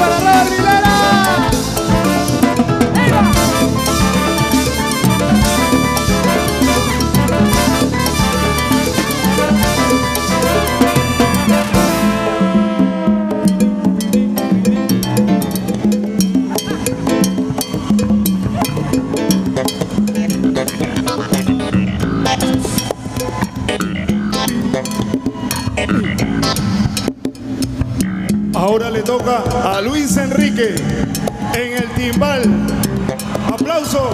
para la Ahora le toca a Luis Enrique en el timbal. Aplauso.